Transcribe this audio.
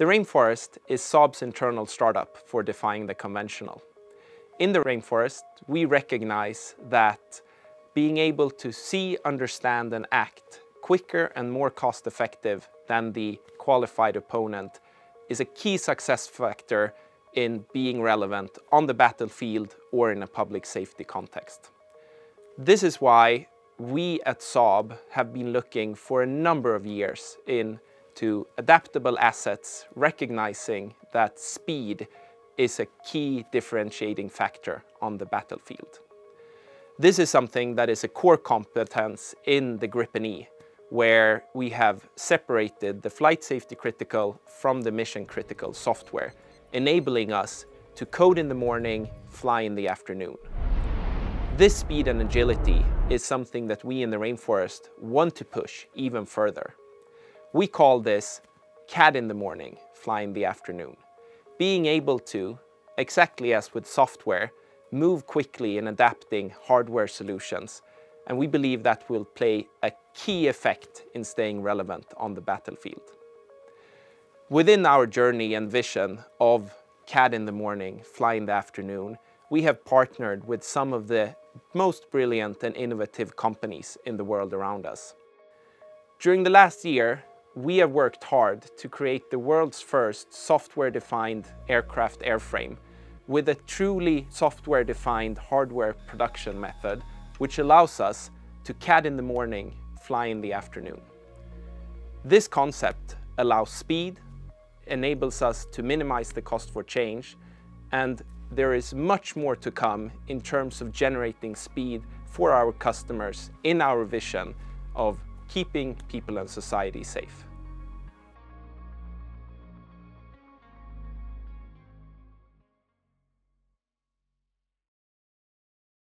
The rainforest is Saab's internal startup for defying the conventional. In the rainforest, we recognize that being able to see, understand and act quicker and more cost effective than the qualified opponent is a key success factor in being relevant on the battlefield or in a public safety context. This is why we at Saab have been looking for a number of years into adaptable assets, recognizing that speed is a key differentiating factor on the battlefield. This is something that is a core competence in the Gripen E, where we have separated the flight safety critical from the mission critical software, enabling us to code in the morning, fly in the afternoon. This speed and agility is something that we in the rainforest want to push even further. We call this CAD in the morning, fly in the afternoon. Being able to, exactly as with software, move quickly in adapting hardware solutions, and we believe that will play a key effect in staying relevant on the battlefield. Within our journey and vision of CAD in the morning, fly in the afternoon, we have partnered with some of the most brilliant and innovative companies in the world around us. During the last year, we have worked hard to create the world's first software-defined aircraft airframe with a truly software-defined hardware production method, which allows us to CAD in the morning, fly in the afternoon. This concept allows speed, enables us to minimize the cost for change, and there is much more to come in terms of generating speed for our customers in our vision of keeping people and society safe.